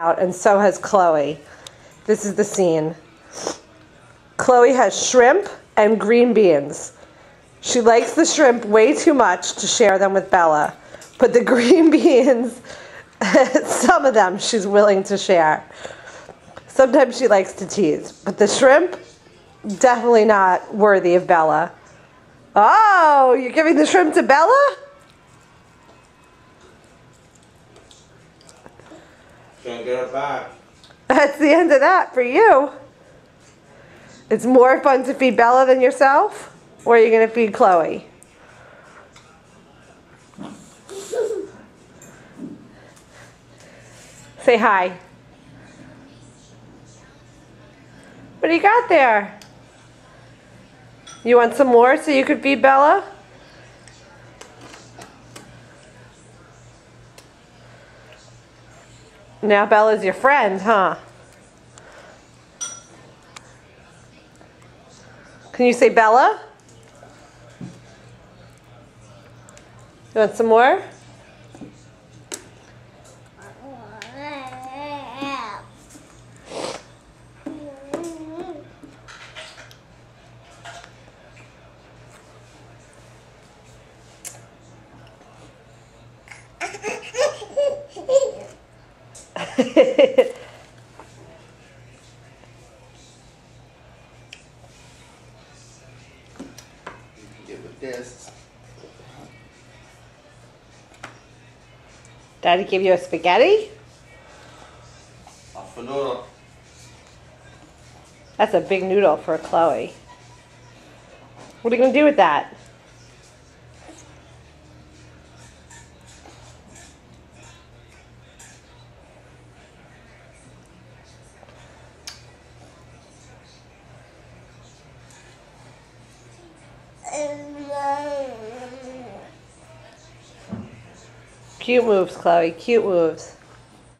out, and so has Chloe. This is the scene. Chloe has shrimp and green beans. She likes the shrimp way too much to share them with Bella, but the green beans, some of them she's willing to share. Sometimes she likes to tease, but the shrimp, definitely not worthy of Bella. Oh, you're giving the shrimp to Bella? Can't get it back. That's the end of that for you. It's more fun to feed Bella than yourself? Or are you going to feed Chloe? Say hi. What do you got there? You want some more so you could feed Bella? Now Bella's your friend, huh? Can you say Bella? You want some more? This. Daddy give you a spaghetti? A noodle. That's a big noodle for Chloe. What are you going to do with that? Cute moves, Chloe. Cute moves.